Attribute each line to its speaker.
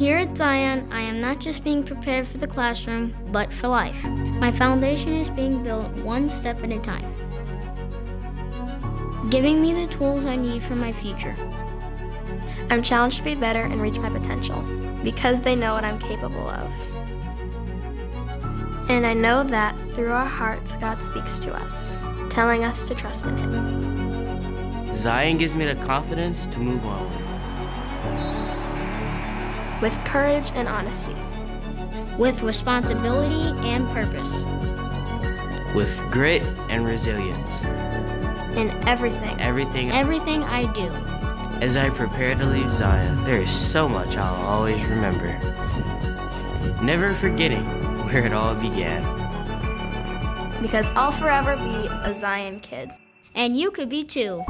Speaker 1: Here at Zion, I am not just being prepared for the classroom, but for life. My foundation is being built one step at a time, giving me the tools I need for my future.
Speaker 2: I'm challenged to be better and reach my potential because they know what I'm capable of. And I know that through our hearts, God speaks to us, telling us to trust in Him.
Speaker 3: Zion gives me the confidence to move on.
Speaker 2: With courage and honesty.
Speaker 1: With responsibility and purpose.
Speaker 3: With grit and resilience.
Speaker 2: In everything.
Speaker 3: Everything.
Speaker 1: Everything I do.
Speaker 3: As I prepare to leave Zion, there is so much I'll always remember. Never forgetting where it all began.
Speaker 2: Because I'll forever be a Zion kid.
Speaker 1: And you could be too.